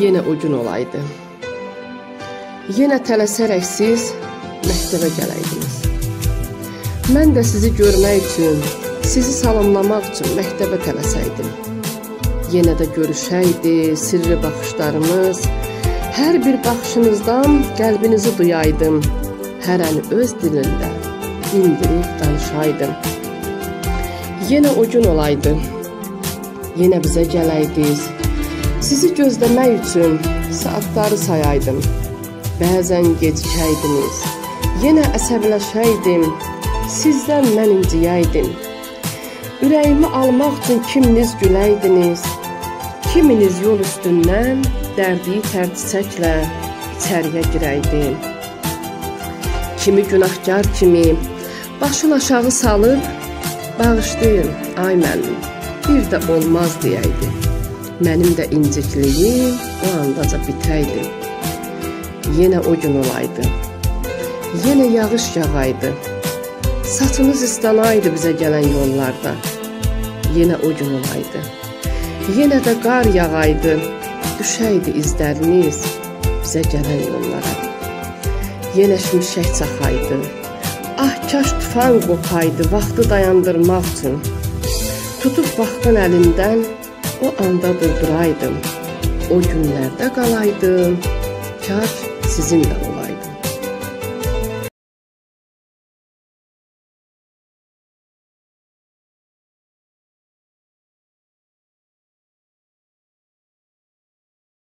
yenə o gün olaydı. Yenə tələsərək siz məktəbə gələydiniz. Mən də sizi görmək üçün, sizi salamlamaq üçün məktəbə tələsəydim. Yenə də görüşəydi sirri baxışlarımız. Hər bir baxışınızdan qəlbinizi duyaydım. Hərəni öz dilində dindirib danışaydım. Yenə o gün olaydı. Yenə bizə gələydiniz Sizi gözləmək üçün saatları sayaydım. Bəzən gecikəydiniz. Yenə əsəbləşəydim. Sizdən mən inciyəydim. Ürəyimi almaq üçün kiminiz güləydiniz. Kiminiz yol üstündən dərdiyi tərçəklə içəriyə girəydim. Kimi günahkar kimi başını aşağı salıb bağışlayın ay mənim. Bir də olmaz deyəydi. Mənim də incikliyim o andaca bitəydi. Yenə o gün olaydı. Yenə yağış yağaydı. Saçımız islanaydı bizə gələn yollarda. Yenə o gün olaydı. Yenə də qar yağaydı. Düşəydi izləriniz bizə gələn yollara. Yenə şimşək çaxaydı. Ah kaş tufan qopaydı vaxtı dayandırmaq üçün. Tutub vaxtın əlindən o anda durduraydım. O günlərdə qalaydım. Kaş sizin də olaydı.